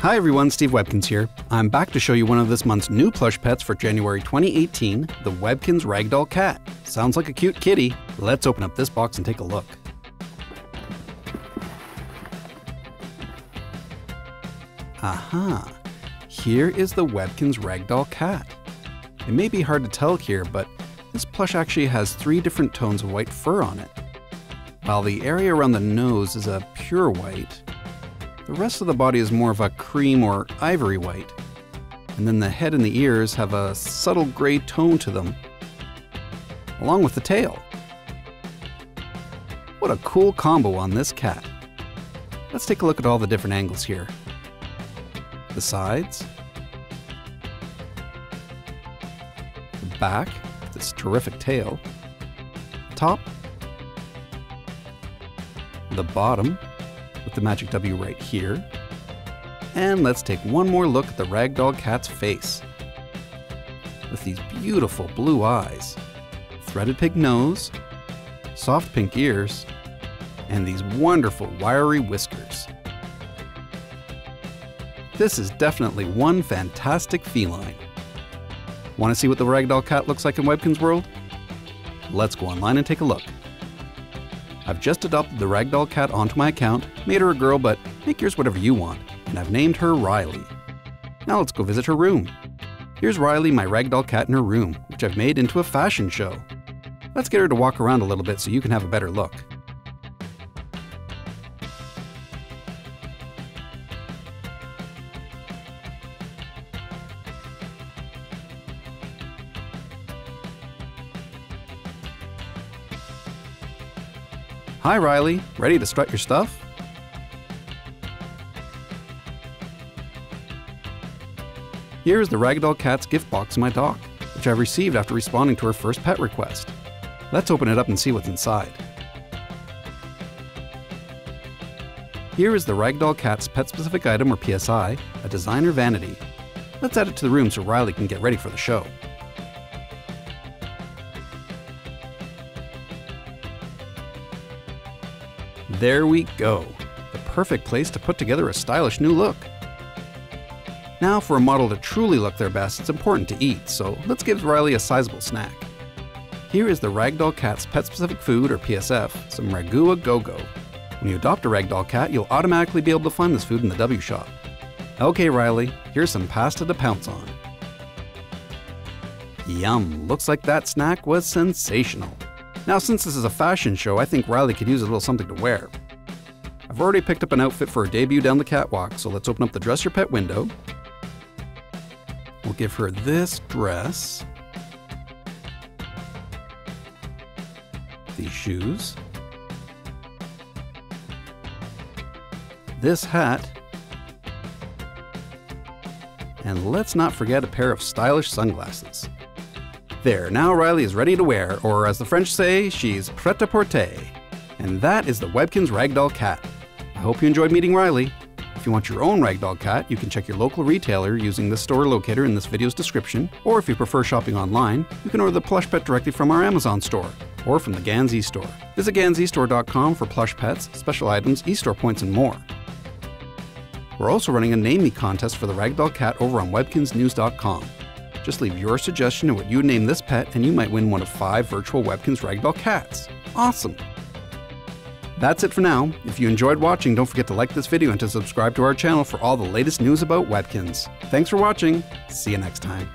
Hi everyone, Steve Webkinz here. I'm back to show you one of this month's new plush pets for January 2018, the Webkinz Ragdoll Cat. Sounds like a cute kitty. Let's open up this box and take a look. Aha! Here is the Webkinz Ragdoll Cat. It may be hard to tell here, but this plush actually has three different tones of white fur on it. While the area around the nose is a pure white, the rest of the body is more of a cream or ivory white. And then the head and the ears have a subtle gray tone to them, along with the tail. What a cool combo on this cat. Let's take a look at all the different angles here. The sides, the back, this terrific tail, top, the bottom, with the magic W right here. And let's take one more look at the ragdoll cat's face. With these beautiful blue eyes, threaded pink nose, soft pink ears, and these wonderful wiry whiskers. This is definitely one fantastic feline. Want to see what the ragdoll cat looks like in Webkinz World? Let's go online and take a look. I've just adopted the ragdoll cat onto my account, made her a girl, but make yours whatever you want, and I've named her Riley. Now let's go visit her room. Here's Riley, my ragdoll cat in her room, which I've made into a fashion show. Let's get her to walk around a little bit so you can have a better look. Hi, Riley. Ready to strut your stuff? Here is the Ragdoll Cat's gift box in my dock, which I received after responding to her first pet request. Let's open it up and see what's inside. Here is the Ragdoll Cat's pet specific item or PSI, a designer vanity. Let's add it to the room so Riley can get ready for the show. There we go. The perfect place to put together a stylish new look. Now for a model to truly look their best, it's important to eat, so let's give Riley a sizable snack. Here is the Ragdoll Cat's Pet Specific Food, or PSF, some Ragu a Go-Go. When you adopt a Ragdoll cat, you'll automatically be able to find this food in the W shop. Okay Riley, here's some pasta to pounce on. Yum, looks like that snack was sensational. Now, since this is a fashion show, I think Riley could use a little something to wear. I've already picked up an outfit for her debut down the catwalk, so let's open up the Dress Your Pet window. We'll give her this dress, these shoes, this hat, and let's not forget a pair of stylish sunglasses. There, now Riley is ready to wear, or as the French say, she's pret-a-porter. And that is the Webkinz Ragdoll Cat. I hope you enjoyed meeting Riley. If you want your own ragdoll cat, you can check your local retailer using the store locator in this video's description, or if you prefer shopping online, you can order the plush pet directly from our Amazon store, or from the Ganz e-store. Visit ganzestore.com for plush pets, special items, e-store points, and more. We're also running a Name Me contest for the ragdoll cat over on webkinznews.com. Just leave your suggestion of what you would name this pet, and you might win one of five virtual Webkinz Ragdoll cats. Awesome! That's it for now. If you enjoyed watching, don't forget to like this video and to subscribe to our channel for all the latest news about Webkinz. Thanks for watching. See you next time.